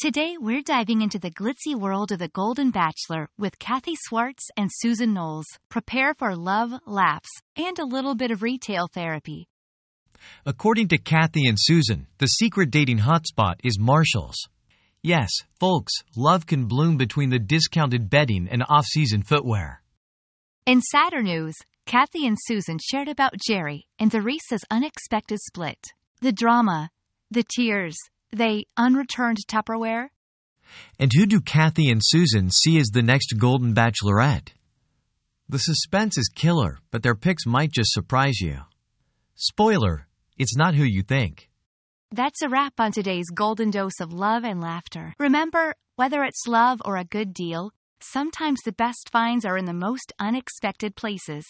Today, we're diving into the glitzy world of The Golden Bachelor with Kathy Swarts and Susan Noles. Prepare for love, laughs, and a little bit of retail therapy. According to Kathy and Susan, the secret dating hotspot is Marshalls. Yes, folks, love can bloom between the discounted bedding and off season footwear. In sadder news, Kathy and Susan shared about Jerry and Theresa's unexpected split. The drama, the tears, they unreturned Tupperware? And who do Kathy and Susan see as the next Golden Bachelorette? The suspense is killer, but their picks might just surprise you. Spoiler, it's not who you think. That's a wrap on today's golden dose of love and laughter. Remember, whether it's love or a good deal, sometimes the best finds are in the most unexpected places.